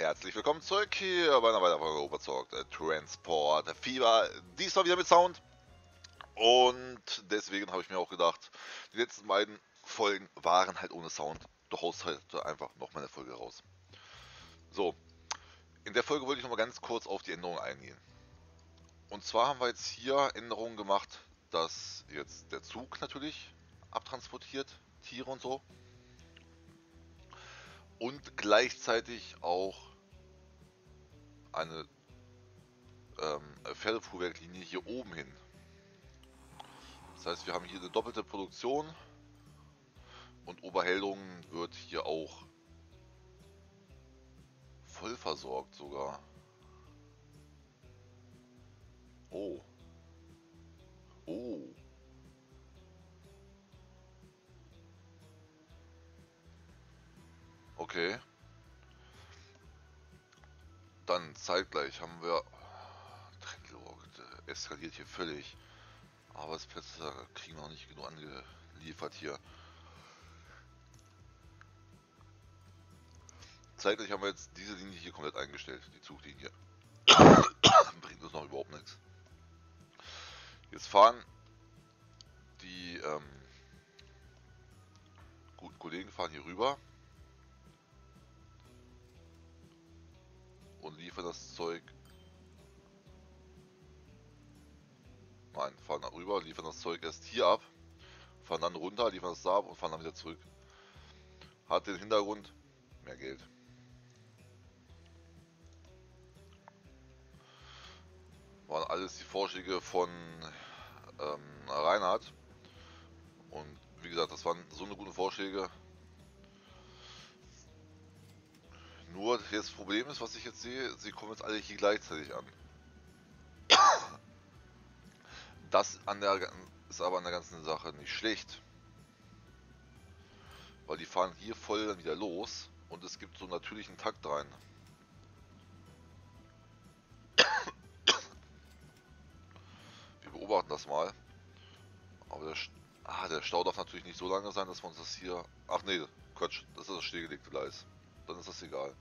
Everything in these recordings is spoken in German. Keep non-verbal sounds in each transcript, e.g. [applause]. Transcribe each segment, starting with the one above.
herzlich willkommen zurück hier bei einer weiteren Folge Overtalk äh, Transport Fieber. Diesmal wieder mit Sound. Und deswegen habe ich mir auch gedacht, die letzten beiden Folgen waren halt ohne Sound. Du haust heute einfach noch mal eine Folge raus. So, in der Folge wollte ich noch mal ganz kurz auf die Änderungen eingehen. Und zwar haben wir jetzt hier Änderungen gemacht, dass jetzt der Zug natürlich abtransportiert, Tiere und so und gleichzeitig auch eine ähm, Pferdefuhrwerklinie hier oben hin. Das heißt, wir haben hier eine doppelte Produktion und Oberheldung wird hier auch voll versorgt sogar. Oh. Oh. Okay. Dann zeitgleich haben wir... Tränkelrock eskaliert hier völlig. Arbeitsplätze kriegen wir noch nicht genug angeliefert hier. Zeitgleich haben wir jetzt diese Linie hier komplett eingestellt, die Zuglinie. [coughs] Bringt uns noch überhaupt nichts. Jetzt fahren die ähm, guten Kollegen fahren hier rüber. Und liefern das Zeug. Nein, fahren rüber, liefern das Zeug erst hier ab, fahren dann runter, liefern das da ab und fahren dann wieder zurück. Hat den Hintergrund mehr Geld. Waren alles die Vorschläge von ähm, Reinhard. Und wie gesagt, das waren so eine gute Vorschläge, Nur das Problem ist, was ich jetzt sehe, sie kommen jetzt alle hier gleichzeitig an. Das an der, ist aber an der ganzen Sache nicht schlecht. Weil die fahren hier voll dann wieder los und es gibt so einen natürlichen Takt rein. Wir beobachten das mal. Aber der, ah, der Stau darf natürlich nicht so lange sein, dass wir uns das hier... Ach nee, Quatsch, das ist das stillgelegte Gleis dann ist das egal.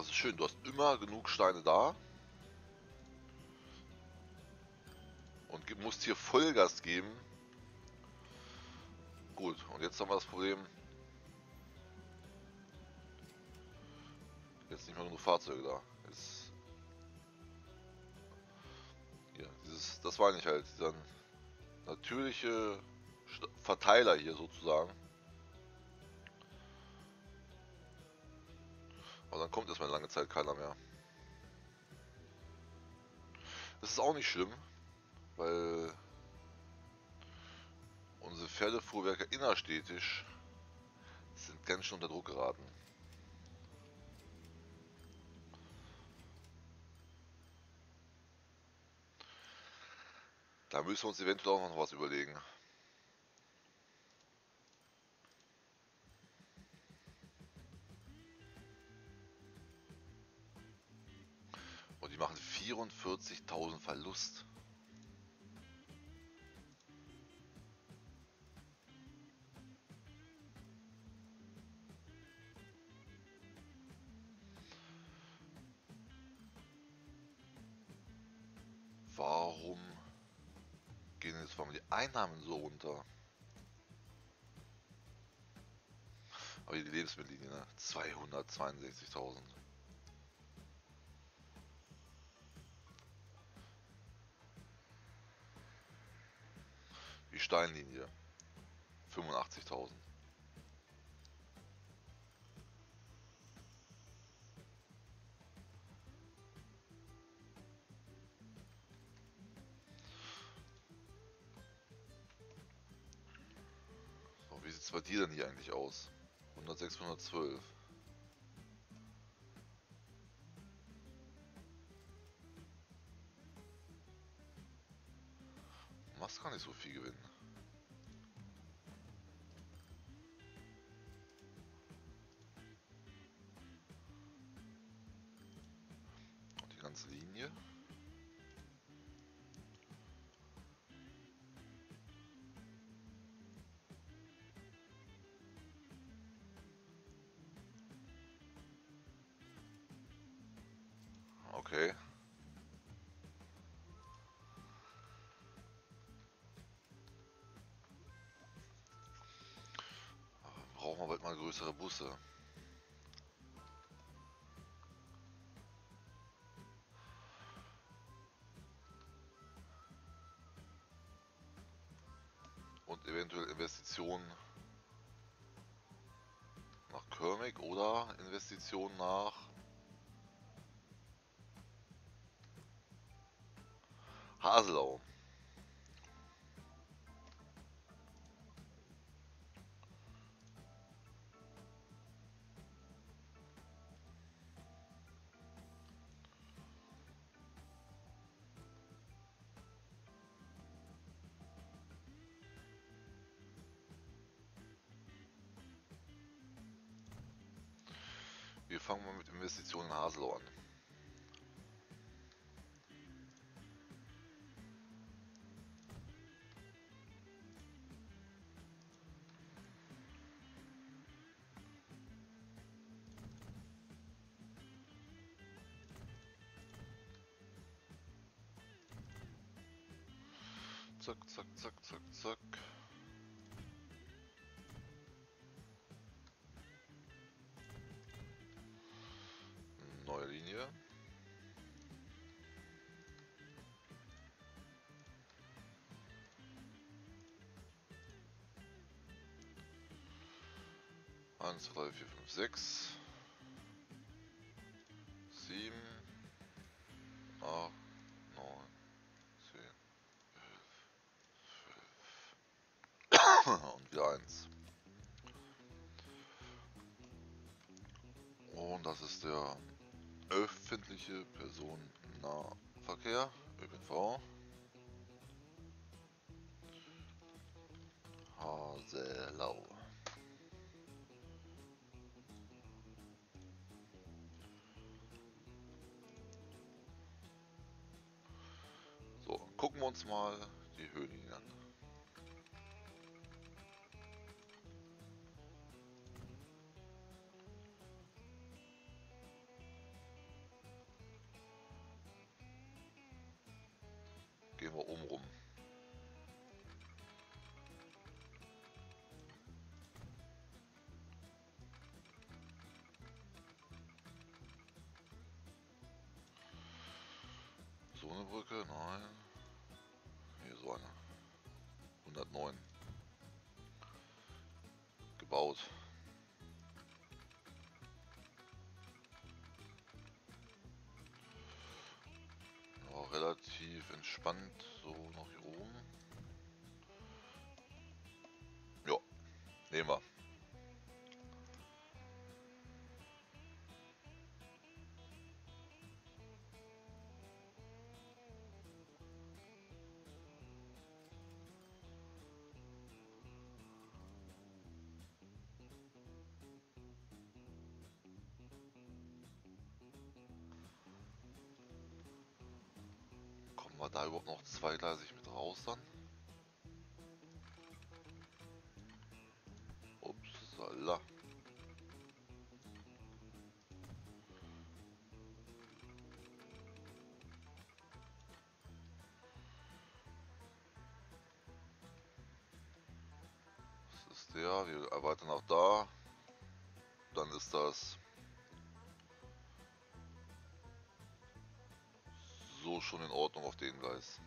Es ist schön, du hast immer genug Steine da. Und musst hier Vollgas geben. Gut, und jetzt haben wir das Problem, Jetzt nicht mehr genug Fahrzeuge da. Jetzt hier, dieses, das war nicht halt, dieser natürliche Verteiler hier sozusagen. Aber dann kommt erstmal lange Zeit keiner mehr. Das ist auch nicht schlimm, weil unsere Pferdefuhrwerke innerstädtisch sind ganz schön unter Druck geraten. Da müssen wir uns eventuell auch noch was überlegen. 44.000 Verlust. kommen die Einnahmen so runter. Aber die Lebensmittellinie, ne? 262.000. Steinlinie 85.000. es bei dir denn hier eigentlich aus? 106, 112. Du machst gar nicht so viel gewinnen. Okay. Brauchen wir bald mal größere Busse. Und eventuell Investitionen nach Körmig oder Investitionen nach Haselau. Wir fangen mal mit Investitionen in Haselau an. Zack, zack, zack, zack, zack. Neue Linie. Eins, drei, vier, fünf, sechs. Eins. Und das ist der öffentliche Personennahverkehr, ÖPNV. Haselau. So, gucken wir uns mal die Höhenlinien Eine Brücke? Nein. Hier so eine. 109. Gebaut. Relativ entspannt, so nach hier oben. Ja, nehmen wir. Da überhaupt noch zweigleisig mit raus dann? Schon in Ordnung auf dem Gleis.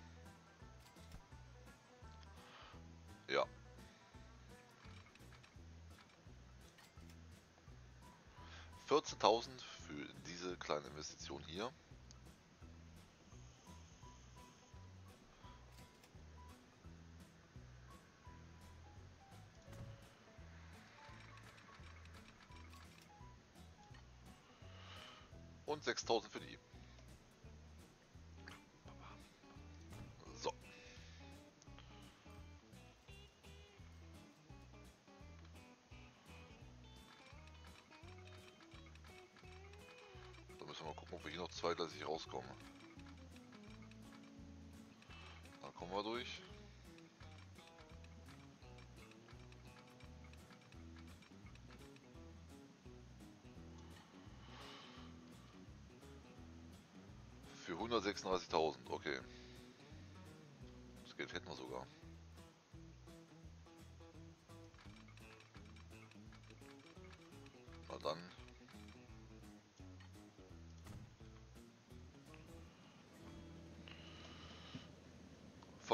Ja. Vierzehntausend für diese kleine Investition hier. Und 6000 für die. Ob wir hier noch zweigleisig rauskommen. Dann kommen wir durch. Für 136.000, okay.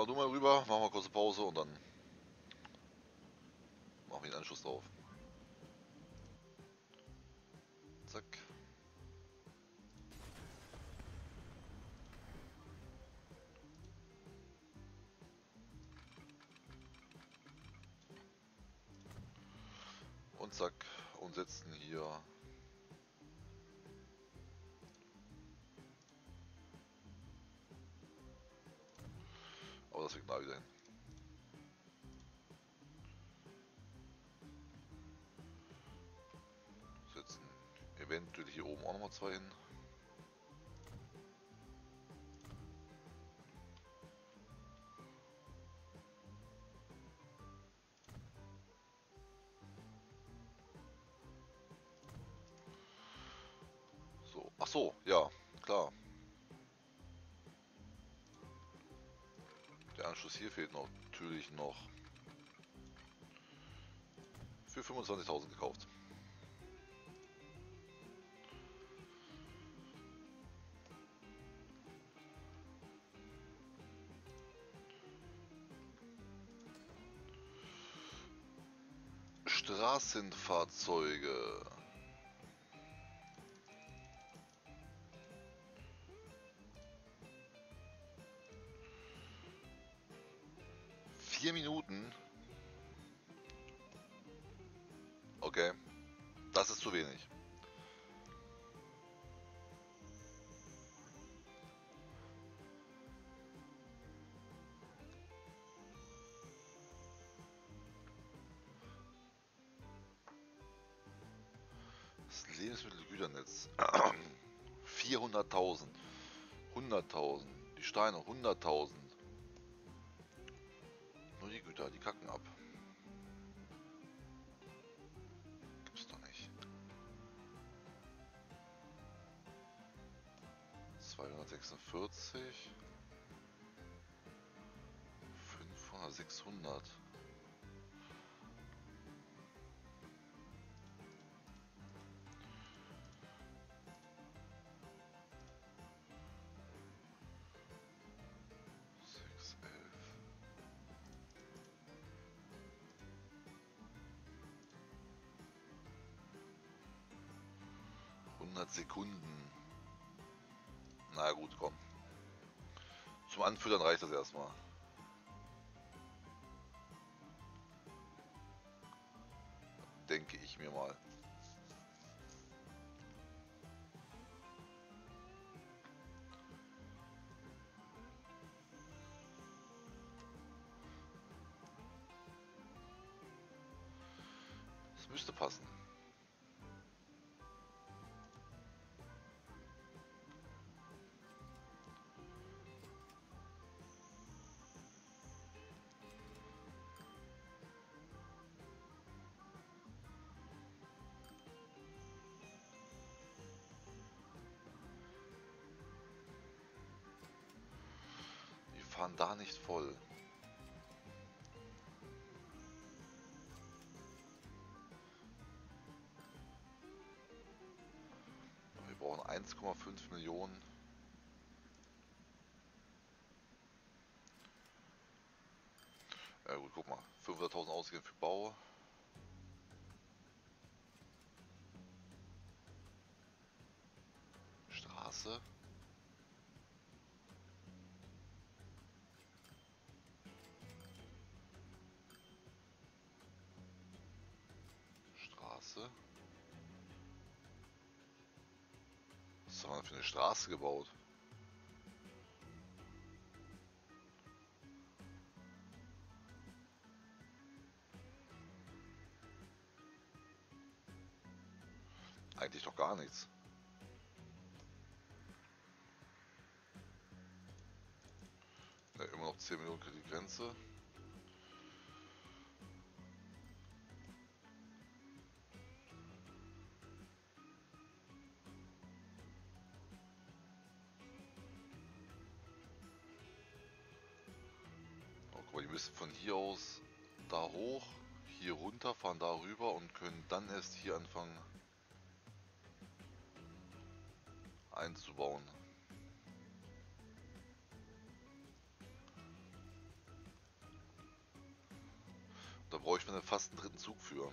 Du mal rüber, machen wir kurze Pause und dann machen wir den Anschluss drauf. Wieder hin. Setzen eventuell hier oben auch nochmal zwei hin. So, ach so, ja, klar. Der Anschluss hier fehlt noch, natürlich noch. Für 25.000 gekauft. Straßenfahrzeuge. Vier Minuten. Okay. Das ist zu wenig. Das Lebensmittelgüternetz. [clears throat] 400.000. 100.000. Die Steine 100.000. Güter, die kacken ab. Gibt's doch nicht. 246. 500, 600. Sekunden. Na gut, komm. Zum Anfüttern reicht das erstmal. Denke ich mir mal. Fahren da nicht voll. Wir brauchen 1,5 Millionen. Ja gut, guck mal. 500.000 ausgegeben für Bau. Straße. Was haben wir für eine Straße gebaut? Eigentlich doch gar nichts. Ja, immer noch 10 Minuten die Grenze. Müssen von hier aus da hoch, hier runter, fahren da rüber und können dann erst hier anfangen einzubauen. Da brauche ich mir fast einen dritten Zug für.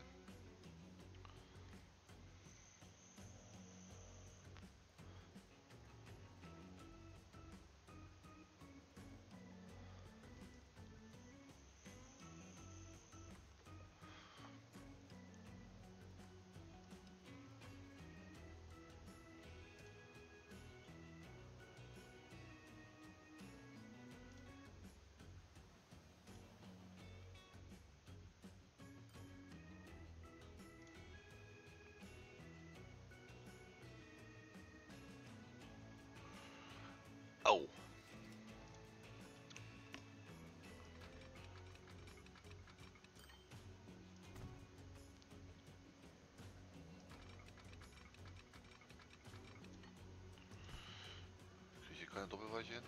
Keine Doppelweiche hin?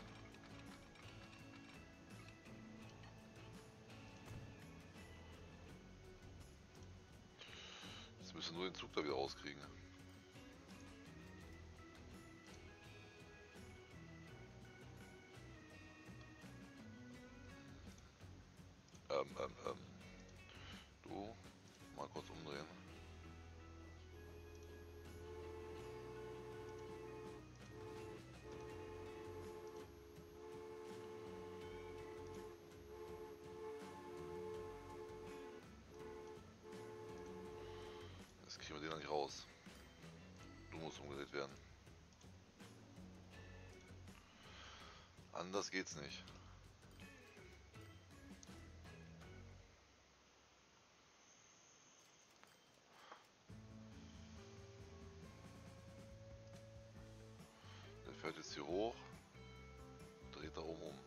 Jetzt müssen wir nur den Zug da wieder rauskriegen. Anders geht's nicht. Der fährt jetzt hier hoch, dreht da oben um.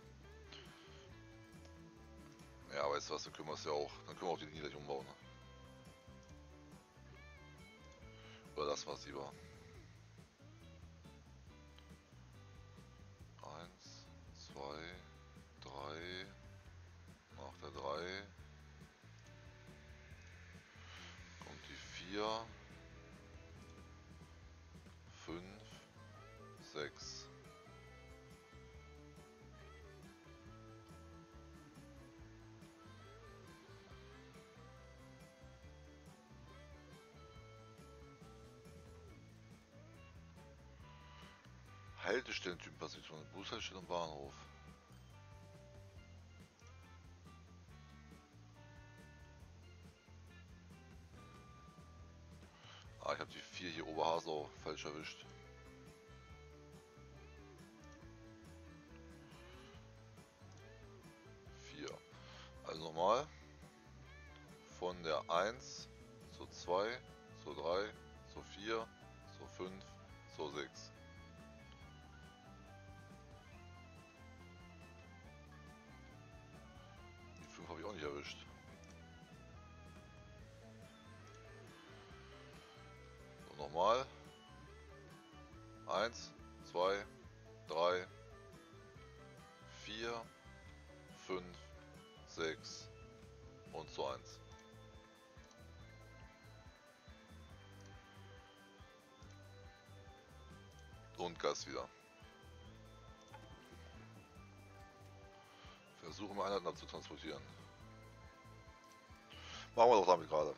Ja, weißt du was, dann können wir es ja auch, dann können wir auch die Linie gleich umbauen. Ne? Oder das war's lieber. Vier, fünf, sechs. Haltestellentypenposition, Bushaltestelle und Bahnhof. Falsch erwischt. Vier. Also nochmal. Von der 1 zu 2, zu 3, zu 4, zu 5, zu 6. Die 5 habe ich auch nicht erwischt. 1, 2, 3, 4, 5, 6 und zu 1. Und Gas wieder. Versuchen wir Einheiten abzutransportieren. Machen wir doch damit gerade.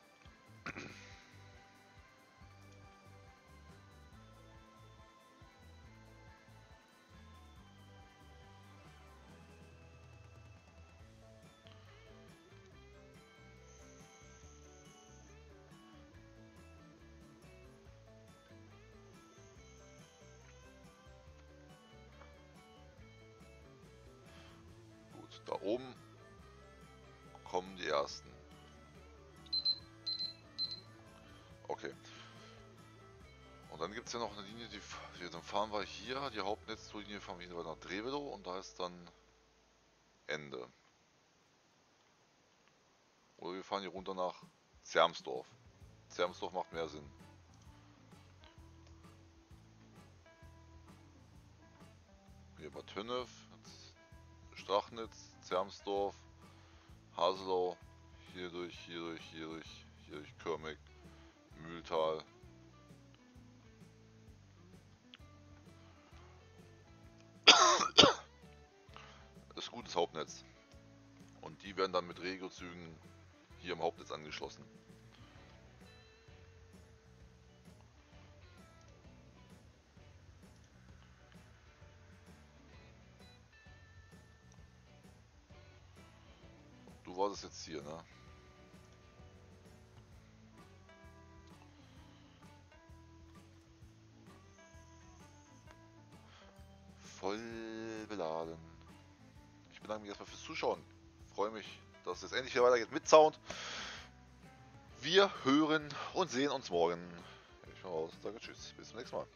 Dann gibt es ja noch eine Linie, die, die dann fahren wir hier, die Hauptnetzlinie fahren wir hier nach Drevelo und da ist dann Ende. Oder wir fahren hier runter nach Zermsdorf. Zermsdorf macht mehr Sinn. Hier Bad Hünnef, Strachnitz, Zermsdorf, Haselau, hier durch, hier durch, hier durch, hier durch Körmig, Mühltal. Gutes Hauptnetz. Und die werden dann mit Regiozügen hier im Hauptnetz angeschlossen. Du warst es jetzt hier, ne? Voll beladen. Ich bedanke mich erstmal fürs Zuschauen. Freue mich, dass es endlich wieder weitergeht mit Sound. Wir hören und sehen uns morgen. Ich mal raus, sage Tschüss, bis zum nächsten Mal.